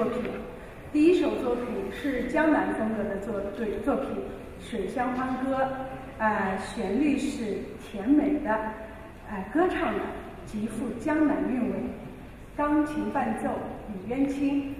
作品。第一首作品是江南风格的作对作品水乡欢歌啊旋律是甜美的啊歌唱的极富江南韵味。钢琴伴奏李渊清。